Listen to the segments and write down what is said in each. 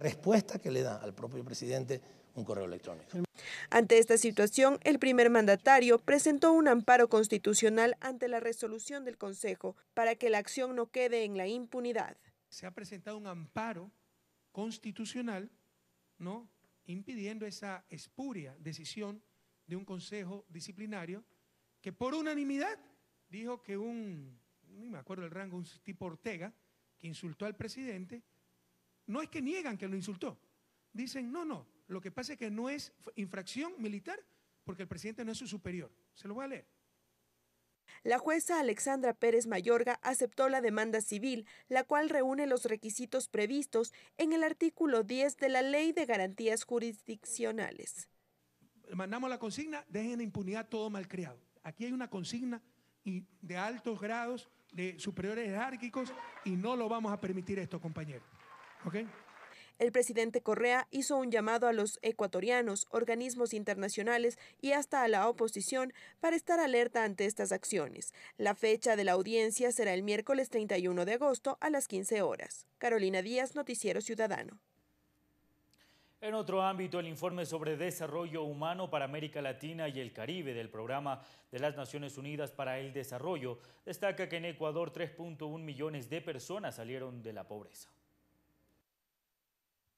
Respuesta que le da al propio presidente un correo electrónico. Ante esta situación, el primer mandatario presentó un amparo constitucional ante la resolución del Consejo para que la acción no quede en la impunidad. Se ha presentado un amparo constitucional, ¿no? impidiendo esa espuria decisión de un consejo disciplinario que por unanimidad dijo que un, no me acuerdo el rango, un tipo Ortega, que insultó al presidente, no es que niegan que lo insultó, dicen, no, no, lo que pasa es que no es infracción militar porque el presidente no es su superior. Se lo voy a leer. La jueza Alexandra Pérez Mayorga aceptó la demanda civil, la cual reúne los requisitos previstos en el artículo 10 de la Ley de Garantías Jurisdiccionales. Mandamos la consigna, dejen impunidad todo malcriado. Aquí hay una consigna de altos grados, de superiores jerárquicos, y no lo vamos a permitir esto, compañeros. El presidente Correa hizo un llamado a los ecuatorianos, organismos internacionales y hasta a la oposición para estar alerta ante estas acciones. La fecha de la audiencia será el miércoles 31 de agosto a las 15 horas. Carolina Díaz, Noticiero Ciudadano. En otro ámbito, el informe sobre desarrollo humano para América Latina y el Caribe del Programa de las Naciones Unidas para el Desarrollo destaca que en Ecuador 3.1 millones de personas salieron de la pobreza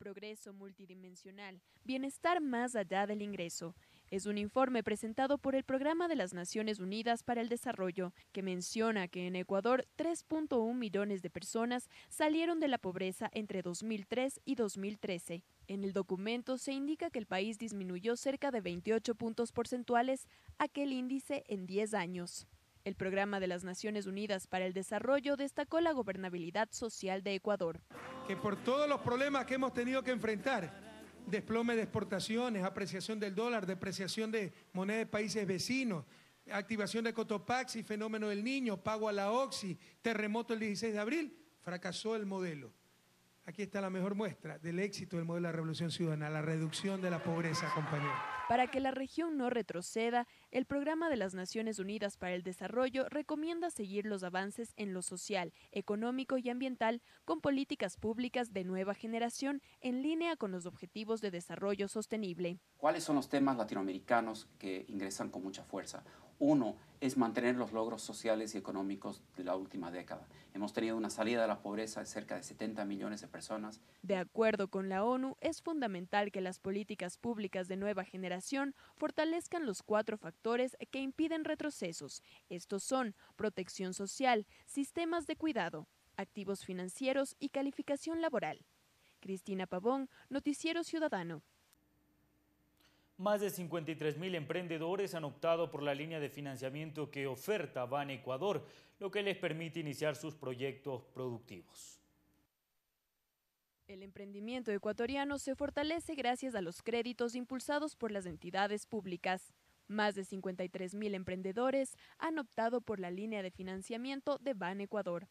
progreso multidimensional, bienestar más allá del ingreso. Es un informe presentado por el Programa de las Naciones Unidas para el Desarrollo, que menciona que en Ecuador 3.1 millones de personas salieron de la pobreza entre 2003 y 2013. En el documento se indica que el país disminuyó cerca de 28 puntos porcentuales aquel índice en 10 años. El Programa de las Naciones Unidas para el Desarrollo destacó la gobernabilidad social de Ecuador. Que por todos los problemas que hemos tenido que enfrentar, desplome de exportaciones, apreciación del dólar, depreciación de moneda de países vecinos, activación de Cotopaxi, fenómeno del niño, pago a la OXI, terremoto el 16 de abril, fracasó el modelo. Aquí está la mejor muestra del éxito del modelo de la revolución ciudadana, la reducción de la pobreza, compañeros. Para que la región no retroceda, el Programa de las Naciones Unidas para el Desarrollo recomienda seguir los avances en lo social, económico y ambiental con políticas públicas de nueva generación en línea con los objetivos de desarrollo sostenible. ¿Cuáles son los temas latinoamericanos que ingresan con mucha fuerza? Uno es mantener los logros sociales y económicos de la última década. Hemos tenido una salida de la pobreza de cerca de 70 millones de personas. De acuerdo con la ONU, es fundamental que las políticas públicas de nueva generación fortalezcan los cuatro factores que impiden retrocesos. Estos son protección social, sistemas de cuidado, activos financieros y calificación laboral. Cristina Pavón, Noticiero Ciudadano. Más de 53 mil emprendedores han optado por la línea de financiamiento que oferta Ban Ecuador, lo que les permite iniciar sus proyectos productivos. El emprendimiento ecuatoriano se fortalece gracias a los créditos impulsados por las entidades públicas. Más de 53 mil emprendedores han optado por la línea de financiamiento de Ban Ecuador.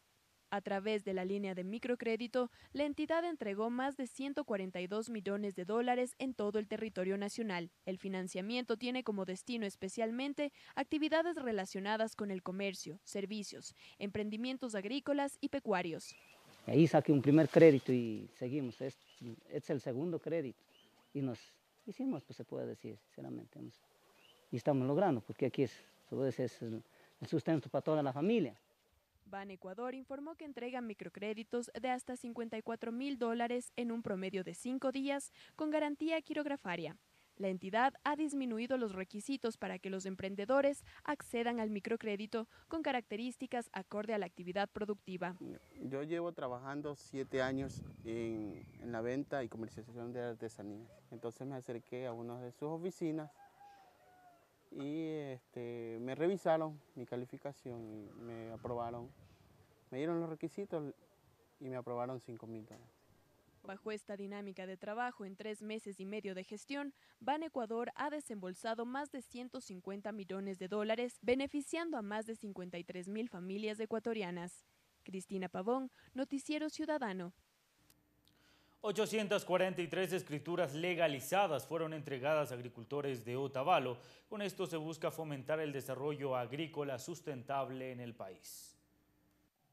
A través de la línea de microcrédito, la entidad entregó más de 142 millones de dólares en todo el territorio nacional. El financiamiento tiene como destino especialmente actividades relacionadas con el comercio, servicios, emprendimientos agrícolas y pecuarios. Ahí saqué un primer crédito y seguimos. Es, es el segundo crédito. Y nos hicimos, pues se puede decir, sinceramente. Y estamos logrando, porque aquí es, es el sustento para toda la familia. Ban Ecuador informó que entrega microcréditos de hasta 54 mil dólares en un promedio de cinco días con garantía quirografaria. La entidad ha disminuido los requisitos para que los emprendedores accedan al microcrédito con características acorde a la actividad productiva. Yo llevo trabajando siete años en, en la venta y comercialización de artesanías. Entonces me acerqué a una de sus oficinas y este, me revisaron mi calificación y me aprobaron me dieron los requisitos y me aprobaron 5 mil dólares. Bajo esta dinámica de trabajo en tres meses y medio de gestión, Ban Ecuador ha desembolsado más de 150 millones de dólares, beneficiando a más de 53 mil familias ecuatorianas. Cristina Pavón, Noticiero Ciudadano. 843 escrituras legalizadas fueron entregadas a agricultores de Otavalo. Con esto se busca fomentar el desarrollo agrícola sustentable en el país.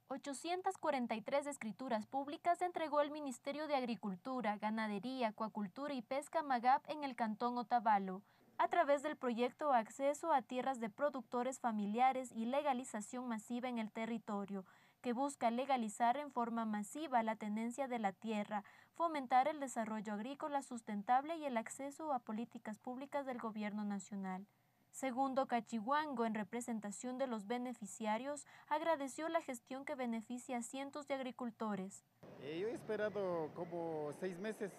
843 escrituras públicas entregó el Ministerio de Agricultura, Ganadería, Acuacultura y Pesca Magap en el Cantón Otavalo, a través del proyecto Acceso a Tierras de Productores Familiares y Legalización Masiva en el Territorio, que busca legalizar en forma masiva la tenencia de la tierra, fomentar el desarrollo agrícola sustentable y el acceso a políticas públicas del Gobierno Nacional. Segundo Cachihuango, en representación de los beneficiarios, agradeció la gestión que beneficia a cientos de agricultores. Eh, yo he esperado como seis meses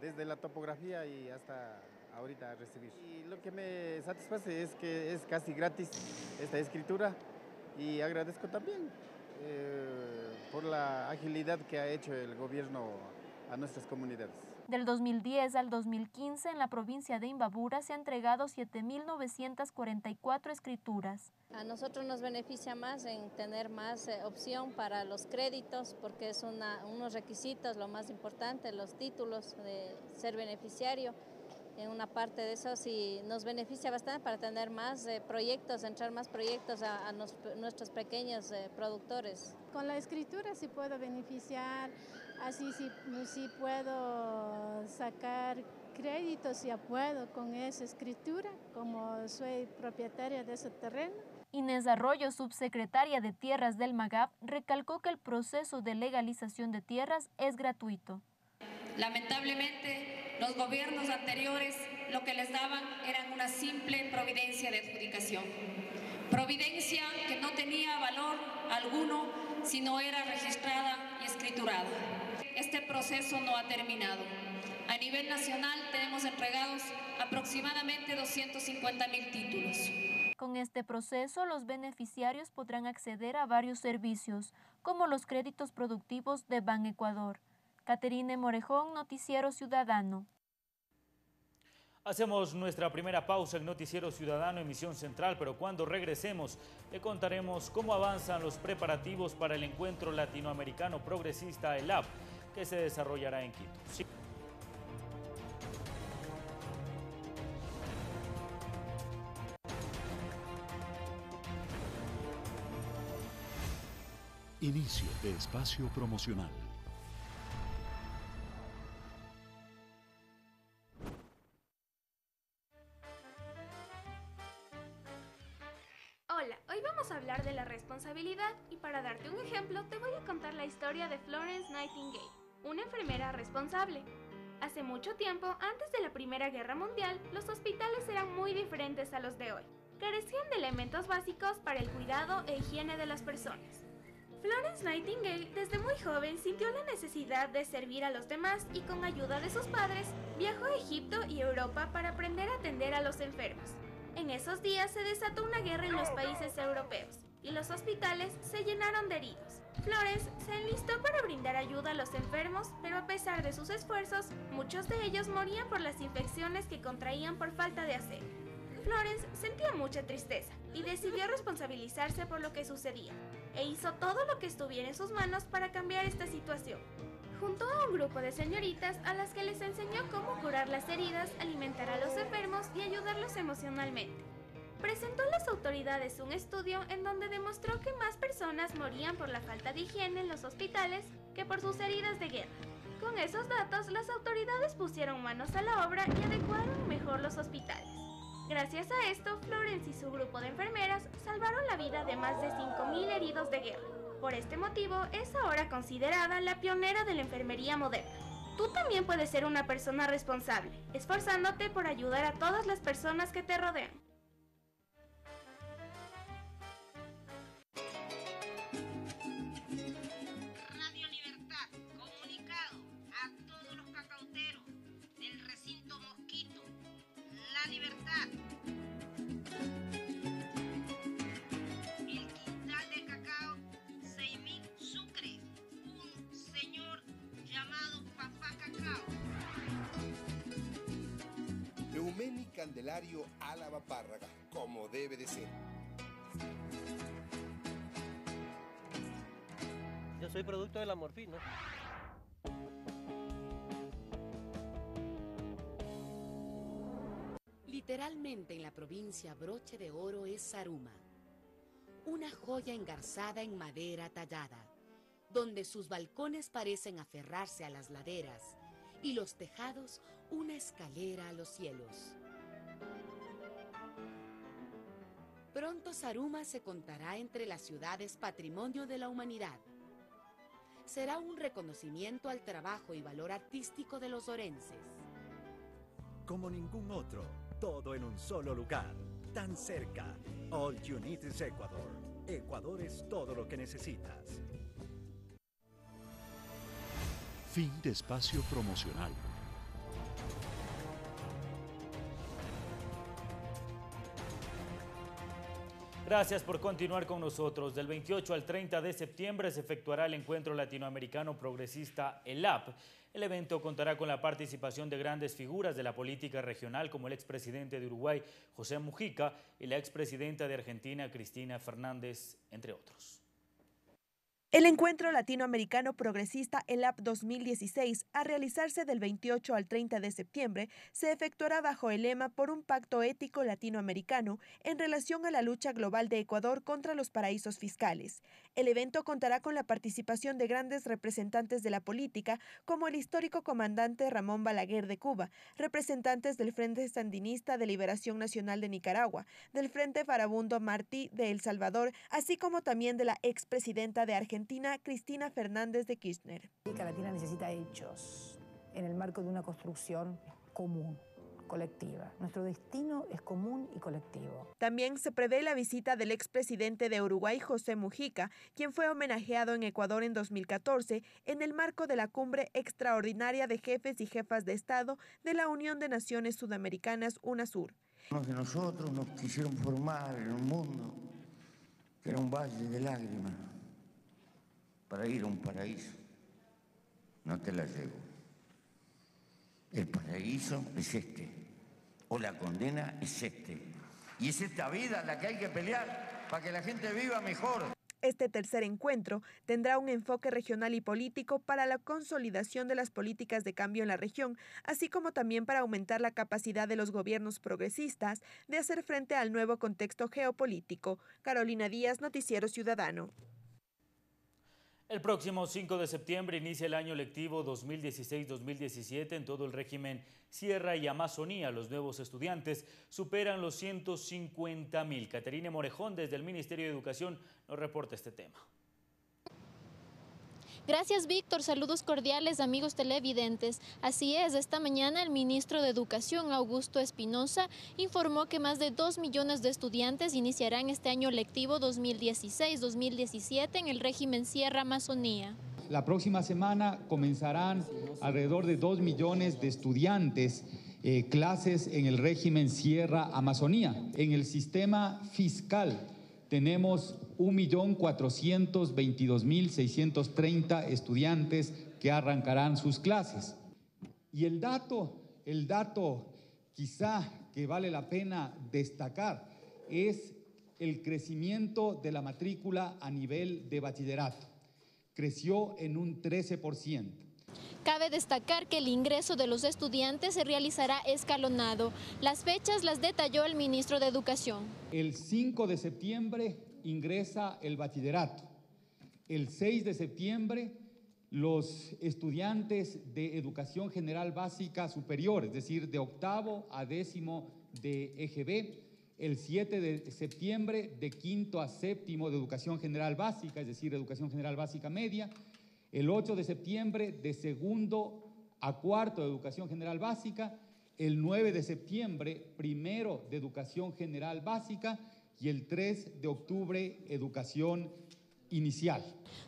desde la topografía y hasta ahorita recibir. Y lo que me satisface es que es casi gratis esta escritura y agradezco también eh, por la agilidad que ha hecho el gobierno a nuestras comunidades. Del 2010 al 2015 en la provincia de Imbabura se han entregado 7.944 escrituras. A nosotros nos beneficia más en tener más eh, opción para los créditos porque es una, unos requisitos, lo más importante, los títulos de ser beneficiario en una parte de eso sí nos beneficia bastante para tener más eh, proyectos, entrar más proyectos a, nuestros pequeños eh, productores. Con la escritura sí puedo beneficiar, así sí, sí puedo sacar créditos, ya puedo con esa escritura, como soy propietaria de ese terreno. Inés Arroyo, subsecretaria de Tierras del MAGAP, recalcó que el proceso de legalización de tierras es gratuito. Lamentablemente, los gobiernos anteriores lo que les daban eran una simple providencia de adjudicación. Providencia que no tenía valor alguno si no era registrada y escriturada. Este proceso no ha terminado. A nivel nacional tenemos entregados aproximadamente 250 mil títulos. Con este proceso, los beneficiarios podrán acceder a varios servicios, como los créditos productivos de Ban Ecuador. Caterine Morejón, Noticiero Ciudadano. Hacemos nuestra primera pausa en Noticiero Ciudadano, emisión central, pero cuando regresemos le contaremos cómo avanzan los preparativos para el encuentro latinoamericano progresista ELAP, que se desarrollará en Quito. Inicio de espacio promocional. Mucho tiempo, antes de la Primera Guerra Mundial, los hospitales eran muy diferentes a los de hoy. Carecían de elementos básicos para el cuidado e higiene de las personas. Florence Nightingale desde muy joven sintió la necesidad de servir a los demás y con ayuda de sus padres viajó a Egipto y Europa para aprender a atender a los enfermos. En esos días se desató una guerra en los países europeos y los hospitales se llenaron de heridos. Flores se enlistó para brindar ayuda a los enfermos, pero a pesar de sus esfuerzos, muchos de ellos morían por las infecciones que contraían por falta de acero. Florence sentía mucha tristeza y decidió responsabilizarse por lo que sucedía, e hizo todo lo que estuviera en sus manos para cambiar esta situación. Juntó a un grupo de señoritas a las que les enseñó cómo curar las heridas, alimentar a los enfermos y ayudarlos emocionalmente presentó a las autoridades un estudio en donde demostró que más personas morían por la falta de higiene en los hospitales que por sus heridas de guerra. Con esos datos, las autoridades pusieron manos a la obra y adecuaron mejor los hospitales. Gracias a esto, Florence y su grupo de enfermeras salvaron la vida de más de 5.000 heridos de guerra. Por este motivo, es ahora considerada la pionera de la enfermería moderna. Tú también puedes ser una persona responsable, esforzándote por ayudar a todas las personas que te rodean. Candelario Álava Párraga, como debe de ser. Yo soy producto de la morfina. Literalmente en la provincia broche de oro es Saruma, una joya engarzada en madera tallada, donde sus balcones parecen aferrarse a las laderas y los tejados una escalera a los cielos. Pronto Saruma se contará entre las ciudades patrimonio de la humanidad. Será un reconocimiento al trabajo y valor artístico de los orenses. Como ningún otro, todo en un solo lugar, tan cerca. All you need is Ecuador. Ecuador es todo lo que necesitas. Fin de espacio promocional. Gracias por continuar con nosotros. Del 28 al 30 de septiembre se efectuará el Encuentro Latinoamericano Progresista ELAP. El evento contará con la participación de grandes figuras de la política regional como el expresidente de Uruguay, José Mujica, y la expresidenta de Argentina, Cristina Fernández, entre otros. El encuentro latinoamericano progresista ELAP 2016, a realizarse del 28 al 30 de septiembre, se efectuará bajo el lema por un pacto ético latinoamericano en relación a la lucha global de Ecuador contra los paraísos fiscales. El evento contará con la participación de grandes representantes de la política, como el histórico comandante Ramón Balaguer de Cuba, representantes del Frente Sandinista de Liberación Nacional de Nicaragua, del Frente Farabundo Martí de El Salvador, así como también de la expresidenta de Argentina, Cristina Fernández de Kirchner. América Latina necesita hechos en el marco de una construcción común colectiva. Nuestro destino es común y colectivo. También se prevé la visita del expresidente de Uruguay, José Mujica, quien fue homenajeado en Ecuador en 2014 en el marco de la cumbre extraordinaria de jefes y jefas de Estado de la Unión de Naciones Sudamericanas, UNASUR. Unos de nosotros nos quisieron formar en un mundo que era un valle de lágrimas para ir a un paraíso. No te la llevo. El paraíso es este, o la condena es este. Y es esta vida la que hay que pelear para que la gente viva mejor. Este tercer encuentro tendrá un enfoque regional y político para la consolidación de las políticas de cambio en la región, así como también para aumentar la capacidad de los gobiernos progresistas de hacer frente al nuevo contexto geopolítico. Carolina Díaz, Noticiero Ciudadano. El próximo 5 de septiembre inicia el año lectivo 2016-2017 en todo el régimen Sierra y Amazonía. Los nuevos estudiantes superan los 150 mil. Caterine Morejón desde el Ministerio de Educación nos reporta este tema. Gracias, Víctor. Saludos cordiales, amigos televidentes. Así es, esta mañana el ministro de Educación, Augusto Espinosa, informó que más de 2 millones de estudiantes iniciarán este año lectivo 2016-2017 en el régimen Sierra Amazonía. La próxima semana comenzarán alrededor de 2 millones de estudiantes eh, clases en el régimen Sierra Amazonía. En el sistema fiscal tenemos 1.422.630 estudiantes que arrancarán sus clases. Y el dato, el dato quizá que vale la pena destacar es el crecimiento de la matrícula a nivel de bachillerato. Creció en un 13%. Cabe destacar que el ingreso de los estudiantes se realizará escalonado. Las fechas las detalló el ministro de Educación. El 5 de septiembre ingresa el bachillerato. El 6 de septiembre los estudiantes de educación general básica superior, es decir, de octavo a décimo de EGB. El 7 de septiembre de quinto a séptimo de educación general básica, es decir, educación general básica media. El 8 de septiembre de segundo a cuarto de educación general básica. El 9 de septiembre primero de educación general básica y el 3 de octubre educación inicial.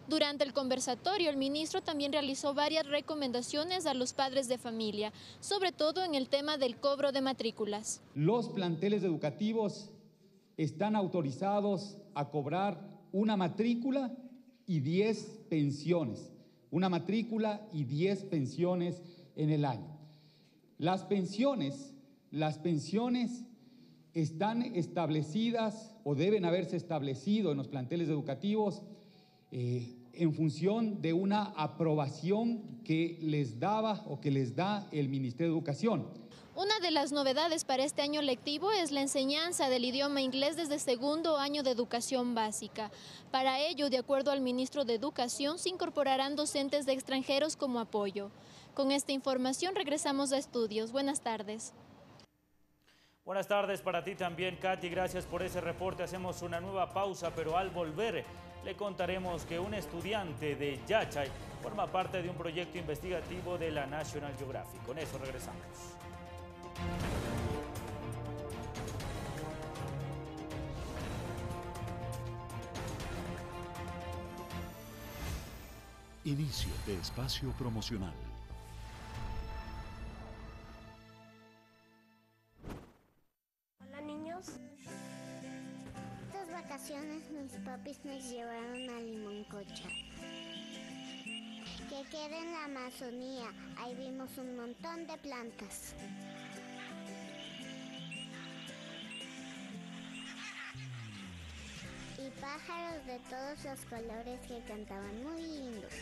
Durante el conversatorio, el ministro también realizó varias recomendaciones a los padres de familia, sobre todo en el tema del cobro de matrículas. Los planteles educativos están autorizados a cobrar una matrícula y 10 pensiones, una matrícula y 10 pensiones en el año. Las pensiones, las pensiones están establecidas o deben haberse establecido en los planteles educativos eh, en función de una aprobación que les daba o que les da el Ministerio de Educación. Una de las novedades para este año lectivo es la enseñanza del idioma inglés desde segundo año de educación básica. Para ello, de acuerdo al ministro de Educación, se incorporarán docentes de extranjeros como apoyo. Con esta información regresamos a estudios. Buenas tardes. Buenas tardes para ti también, Katy. Gracias por ese reporte. Hacemos una nueva pausa, pero al volver le contaremos que un estudiante de Yachay forma parte de un proyecto investigativo de la National Geographic. Con eso regresamos. Inicio de espacio promocional. Hola niños. Estas vacaciones mis papis nos llevaron a Limoncocha que queda en la Amazonía. Ahí vimos un montón de plantas. Pájaros de todos los colores que cantaban muy lindos.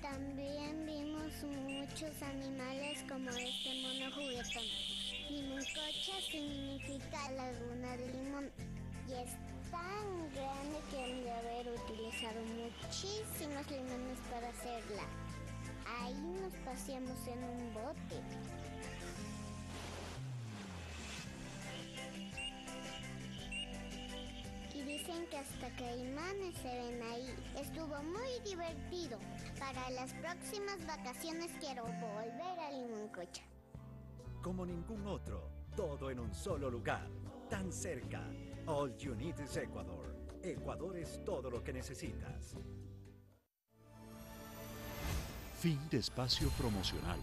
También vimos muchos animales como este mono juguetón. Limoncocha significa laguna de limón y es tan grande que han de haber utilizado muchísimos limones para hacerla. Ahí nos paseamos en un bote. Dicen que hasta caimanes se ven ahí. Estuvo muy divertido. Para las próximas vacaciones quiero volver a Limoncocha. Como ningún otro, todo en un solo lugar, tan cerca. All You Need is Ecuador. Ecuador es todo lo que necesitas. Fin de espacio promocional.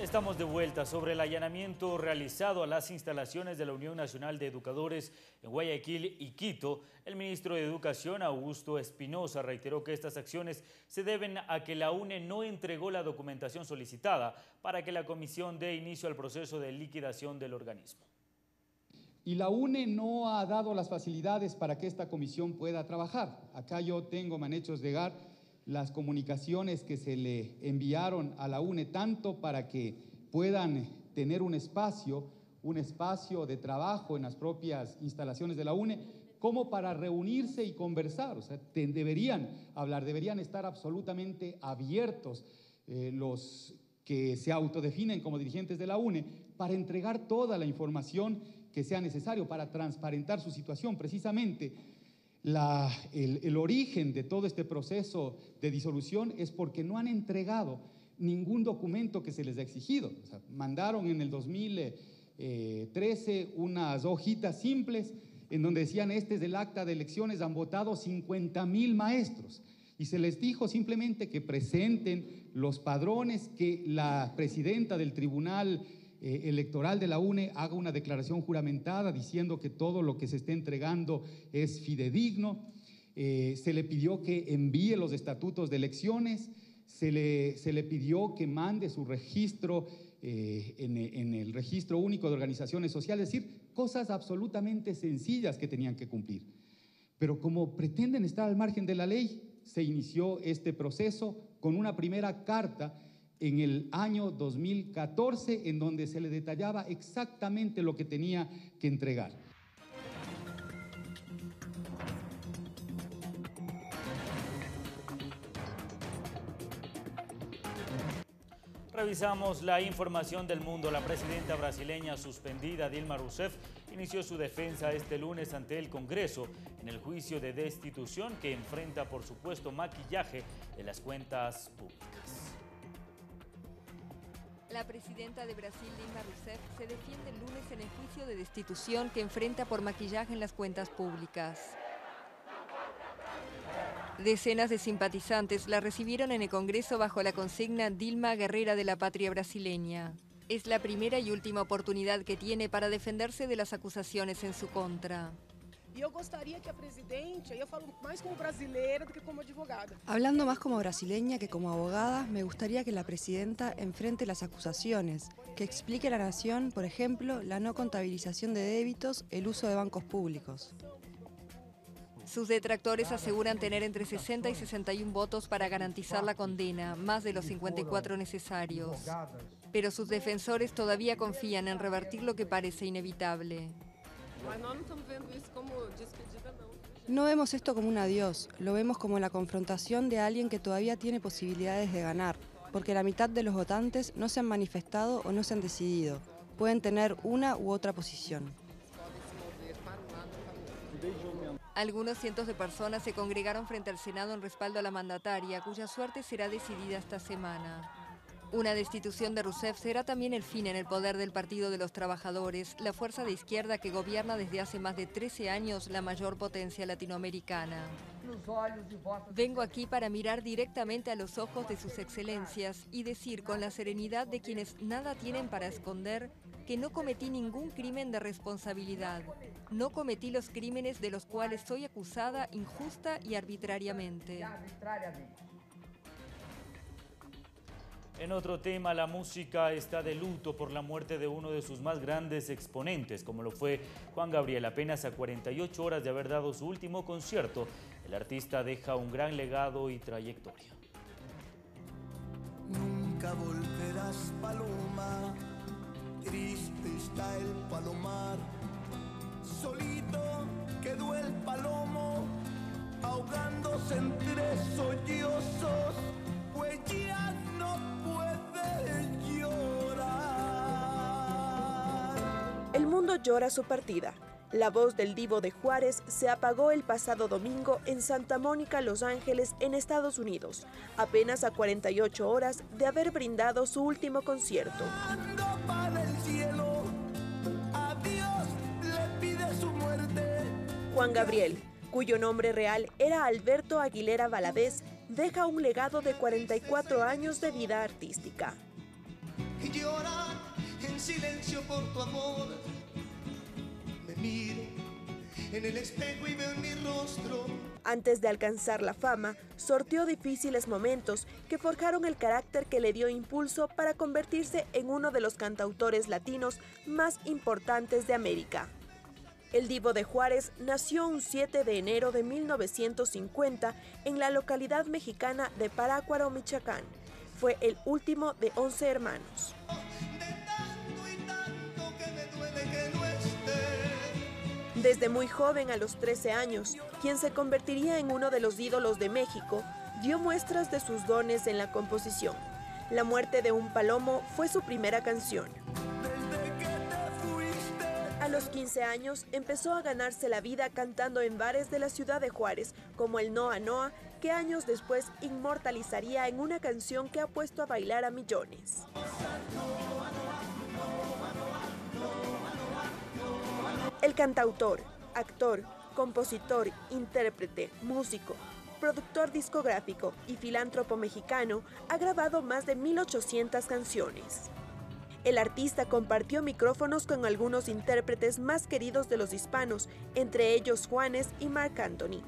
Estamos de vuelta sobre el allanamiento realizado a las instalaciones de la Unión Nacional de Educadores en Guayaquil y Quito. El ministro de Educación, Augusto Espinosa, reiteró que estas acciones se deben a que la UNE no entregó la documentación solicitada para que la comisión dé inicio al proceso de liquidación del organismo. Y la UNE no ha dado las facilidades para que esta comisión pueda trabajar. Acá yo tengo, me han hecho llegar las comunicaciones que se le enviaron a la UNE, tanto para que puedan tener un espacio, un espacio de trabajo en las propias instalaciones de la UNE, como para reunirse y conversar. O sea, deberían hablar, deberían estar absolutamente abiertos eh, los que se autodefinen como dirigentes de la UNE para entregar toda la información que sea necesario para transparentar su situación. Precisamente el, origen de todo este proceso de disolución es porque no han entregado ningún documento que se les ha exigido. mandaron en el 2013 unas hojitas simples en donde decían, este es el acta de elecciones, han votado 50 mil maestros. Y se les dijo simplemente que presenten los padrones que la presidenta del Tribunal eh, electoral de la UNE haga una declaración juramentada diciendo que todo lo que se está entregando es fidedigno. Eh, se le pidió que envíe los estatutos de elecciones, se le, se le pidió que mande su registro eh, en, en, el registro único de organizaciones sociales, es decir, cosas absolutamente sencillas que tenían que cumplir. Pero como pretenden estar al margen de la ley, se inició este proceso con una primera carta en el año 2014, en donde se le detallaba exactamente lo que tenía que entregar. Revisamos la información del mundo. La presidenta brasileña suspendida Dilma Rousseff inició su defensa este lunes ante el Congreso en el juicio de destitución que enfrenta por supuesto maquillaje de las cuentas públicas. La presidenta de Brasil, Dilma Rousseff, se defiende el lunes en el juicio de destitución que enfrenta por maquillaje en las cuentas públicas. Decenas de simpatizantes la recibieron en el Congreso bajo la consigna Dilma Guerrera de la Patria Brasileña. Es la primera y última oportunidad que tiene para defenderse de las acusaciones en su contra. Y yo gostaría que a presidente, yo falo más como brasileira do que como advogada. Hablando más como brasileña que como abogada, me gustaría que la presidenta enfrente las acusaciones, que explique a la nación, por ejemplo, la no contabilización de débitos, el uso de bancos públicos. Sus detractores aseguran tener entre 60 y 61 votos para garantizar la condena, más de los 54 necesarios. Pero sus defensores todavía confían en revertir lo que parece inevitable. No vemos esto como un adiós, lo vemos como la confrontación de alguien que todavía tiene posibilidades de ganar, porque la mitad de los votantes no se han manifestado o no se han decidido. Pueden tener una u otra posición. Algunos cientos de personas se congregaron frente al Senado en respaldo a la mandataria, cuya suerte será decidida esta semana. Una destitución de Rousseff será también el fin en el poder del Partido de los Trabajadores, la fuerza de izquierda que gobierna desde hace más de 13 años la mayor potencia latinoamericana. Vengo aquí para mirar directamente a los ojos de sus excelencias y decir con la serenidad de quienes nada tienen para esconder que no cometí ningún crimen de responsabilidad. No cometí los crímenes de los cuales soy acusada injusta y arbitrariamente. En otro tema, la música está de luto por la muerte de uno de sus más grandes exponentes, como lo fue Juan Gabriel. Apenas a 48 horas de haber dado su último concierto, el artista deja un gran legado y trayectoria. Nunca volverás, paloma, triste está el palomar, solito quedó el palomo, ahogándose entre sollozos, llora su partida. La voz del divo de Juárez se apagó el pasado domingo en Santa Mónica, Los Ángeles, en Estados Unidos, apenas a 48 horas de haber brindado su último concierto. Juan Gabriel, cuyo nombre real era Alberto Aguilera Valadez, deja un legado de 44 años de vida artística. Y llorar en silencio por tu amor. Miro en el espejo y veo mi rostro. Antes de alcanzar la fama, sorteó difíciles momentos que forjaron el carácter que le dio impulso para convertirse en uno de los cantautores latinos más importantes de América. El divo de Juárez nació un 7 de enero de 1950 en la localidad mexicana de Parácuaro, Michoacán. Fue el último de 11 hermanos. Desde muy joven, a los 13 años, quien se convertiría en uno de los ídolos de México, dio muestras de sus dones en la composición. La muerte de un palomo fue su primera canción. A los 15 años empezó a ganarse la vida cantando en bares de la ciudad de Juárez, como el Noa Noa, que años después inmortalizaría en una canción que ha puesto a bailar a millones. El cantautor, actor, compositor, intérprete, músico, productor discográfico y filántropo mexicano, ha grabado más de 1.800 canciones. El artista compartió micrófonos con algunos intérpretes más queridos de los hispanos, entre ellos Juanes y Marc Anthony.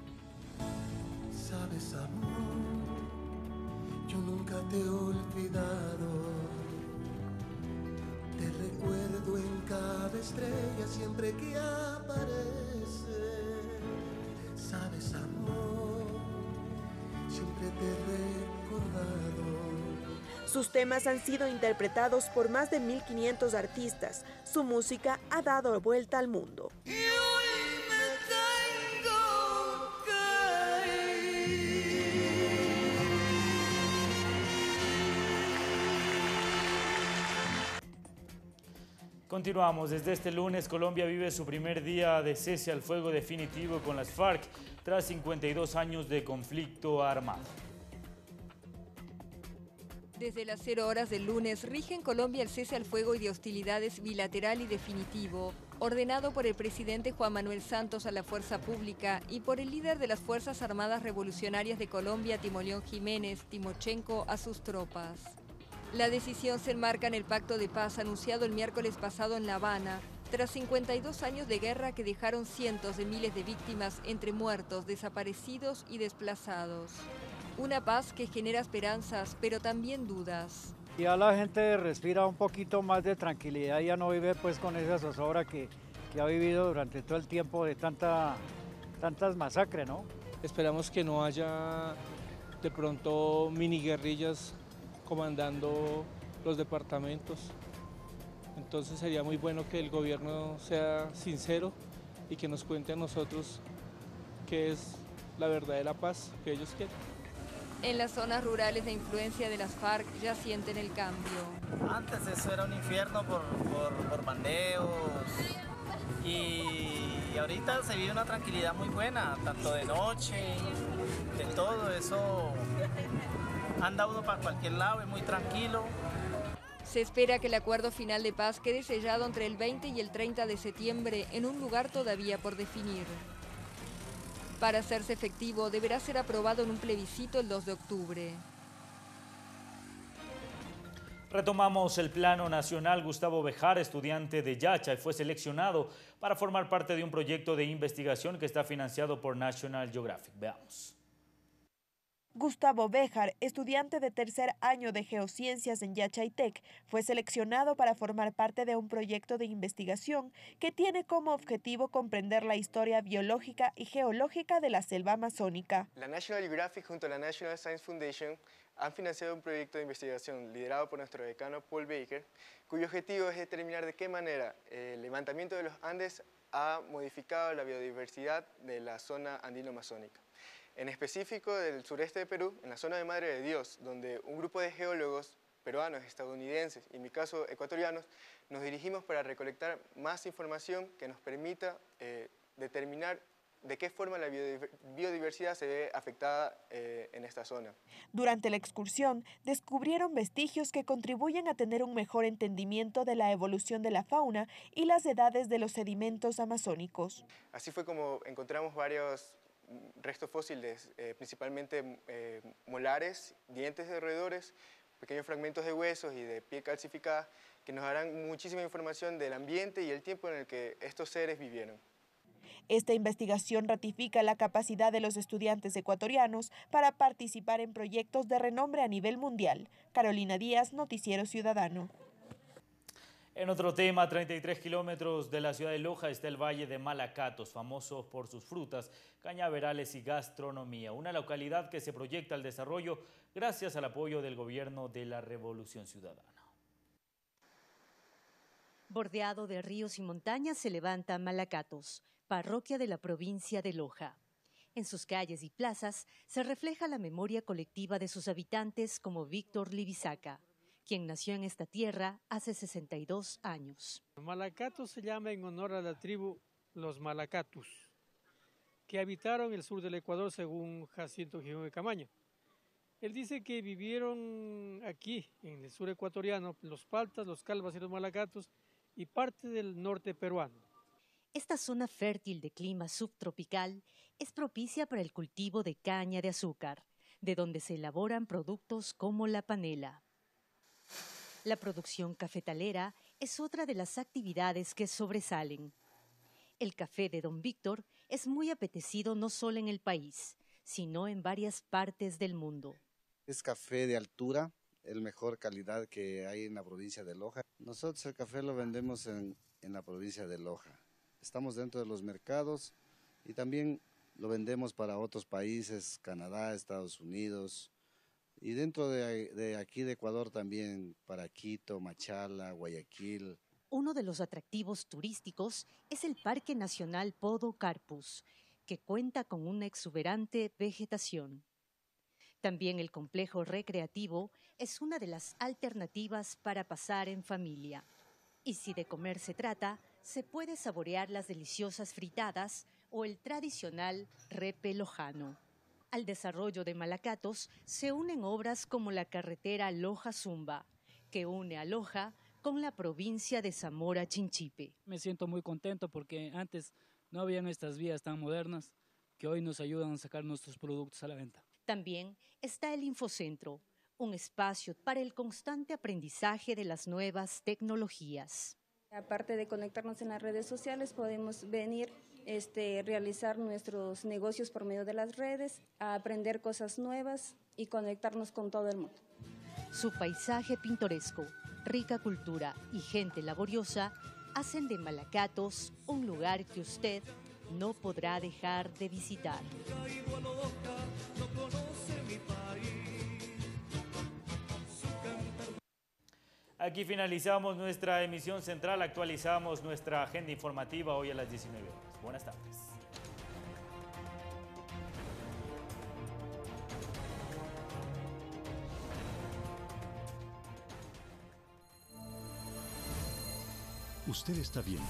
Sabes, amor, yo nunca te he olvidado. Recuerdo en cada estrella siempre que aparece. Sabes, amor, siempre te he recordado. Sus temas han sido interpretados por más de 1.500 artistas. Su música ha dado vuelta al mundo. Continuamos. Desde este lunes, Colombia vive su primer día de cese al fuego definitivo con las FARC tras 52 años de conflicto armado. Desde las 0 horas del lunes rige en Colombia el cese al fuego y de hostilidades bilateral y definitivo, ordenado por el presidente Juan Manuel Santos a la fuerza pública y por el líder de las Fuerzas Armadas Revolucionarias de Colombia, Timoleón Jiménez, Timochenko, a sus tropas. La decisión se enmarca en el pacto de paz anunciado el miércoles pasado en La Habana, tras 52 años de guerra que dejaron cientos de miles de víctimas entre muertos, desaparecidos y desplazados. Una paz que genera esperanzas, pero también dudas. Ya la gente respira un poquito más de tranquilidad, ya no vive pues con esa zozobra que, que ha vivido durante todo el tiempo de tanta tantas masacres, ¿no? Esperamos que no haya de pronto mini guerrillas comandando los departamentos. Entonces sería muy bueno que el gobierno sea sincero y que nos cuente a nosotros qué es la verdadera paz que ellos quieren. En las zonas rurales de influencia de las FARC ya sienten el cambio. Antes eso era un infierno por, por, por bandeos y ahorita se vive una tranquilidad muy buena, tanto de noche, de todo eso. Anda uno para cualquier lado, es muy tranquilo. Se espera que el acuerdo final de paz quede sellado entre el 20 y el 30 de septiembre en un lugar todavía por definir. Para hacerse efectivo, deberá ser aprobado en un plebiscito el 2 de octubre. Retomamos el plano nacional. Gustavo Bejar, estudiante de Yacha, fue seleccionado para formar parte de un proyecto de investigación que está financiado por National Geographic. Veamos. Gustavo Béjar, estudiante de tercer año de Geociencias en Yachaytec, fue seleccionado para formar parte de un proyecto de investigación que tiene como objetivo comprender la historia biológica y geológica de la selva amazónica. La National Geographic junto a la National Science Foundation han financiado un proyecto de investigación liderado por nuestro decano Paul Baker, cuyo objetivo es determinar de qué manera el levantamiento de los Andes ha modificado la biodiversidad de la zona andino-amazónica en específico del sureste de Perú, en la zona de Madre de Dios, donde un grupo de geólogos peruanos, estadounidenses y en mi caso ecuatorianos, nos dirigimos para recolectar más información que nos permita eh, determinar de qué forma la biodiversidad se ve afectada eh, en esta zona. Durante la excursión, descubrieron vestigios que contribuyen a tener un mejor entendimiento de la evolución de la fauna y las edades de los sedimentos amazónicos. Así fue como encontramos varios restos fósiles, eh, principalmente eh, molares, dientes de roedores, pequeños fragmentos de huesos y de piel calcificada, que nos darán muchísima información del ambiente y el tiempo en el que estos seres vivieron. Esta investigación ratifica la capacidad de los estudiantes ecuatorianos para participar en proyectos de renombre a nivel mundial. Carolina Díaz, Noticiero Ciudadano. En otro tema, 33 kilómetros de la ciudad de Loja está el Valle de Malacatos, famoso por sus frutas, cañaverales y gastronomía. Una localidad que se proyecta al desarrollo gracias al apoyo del gobierno de la Revolución Ciudadana. Bordeado de ríos y montañas se levanta Malacatos, parroquia de la provincia de Loja. En sus calles y plazas se refleja la memoria colectiva de sus habitantes como Víctor Libisaca, quien nació en esta tierra hace 62 años. Malacatos se llama en honor a la tribu los Malacatus, que habitaron el sur del Ecuador según Jacinto Gijón de Camaño. Él dice que vivieron aquí, en el sur ecuatoriano, los paltas, los calvas y los malacatos, y parte del norte peruano. Esta zona fértil de clima subtropical es propicia para el cultivo de caña de azúcar, de donde se elaboran productos como la panela. La producción cafetalera es otra de las actividades que sobresalen. El café de Don Víctor es muy apetecido no solo en el país, sino en varias partes del mundo. Es café de altura, el mejor calidad que hay en la provincia de Loja. Nosotros el café lo vendemos en, en la provincia de Loja. Estamos dentro de los mercados y también lo vendemos para otros países, Canadá, Estados Unidos, y dentro de, aquí de Ecuador también para Quito, Machala, Guayaquil. Uno de los atractivos turísticos es el Parque Nacional Podo Carpus, que cuenta con una exuberante vegetación. También el complejo recreativo es una de las alternativas para pasar en familia. Y si de comer se trata, se puede saborear las deliciosas fritadas o el tradicional repe lojano. Al desarrollo de Malacatos se unen obras como la carretera Loja-Zumba, que une a Loja con la provincia de Zamora Chinchipe. Me siento muy contento porque antes no había estas vías tan modernas que hoy nos ayudan a sacar nuestros productos a la venta. También está el Infocentro, un espacio para el constante aprendizaje de las nuevas tecnologías. Aparte de conectarnos en las redes sociales, podemos venir este, realizar nuestros negocios por medio de las redes, a aprender cosas nuevas y conectarnos con todo el mundo. Su paisaje pintoresco, rica cultura y gente laboriosa hacen de Malacatos un lugar que usted no podrá dejar de visitar. Aquí finalizamos nuestra emisión central, actualizamos nuestra agenda informativa hoy a las 19 horas. Buenas tardes. Usted está viendo